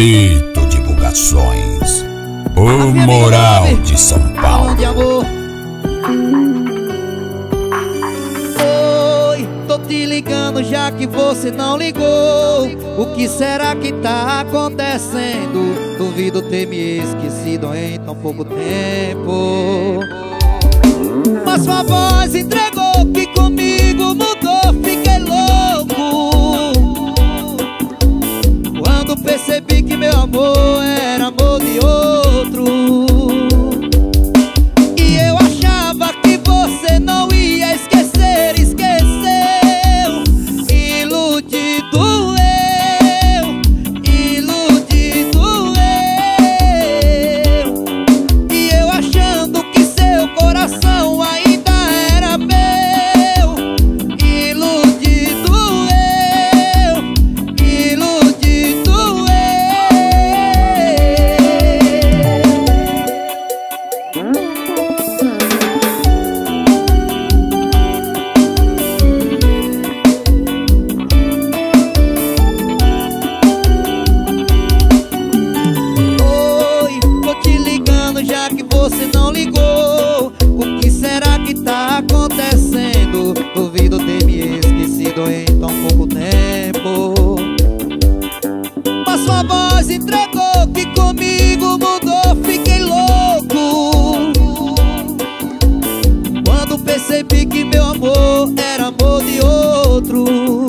Brito Divulgações. O Moral de São Paulo. Oi, tô te ligando já que você não ligou. O que será que tá acontecendo? Duvido ter me esquecido em tão pouco tempo. Mas sua voz entregou que tá acontecendo? Duvido ter me esquecido em tão pouco tempo. Mas sua voz entregou que comigo mudou Fiquei louco. Quando percebi que meu amor era amor de outro.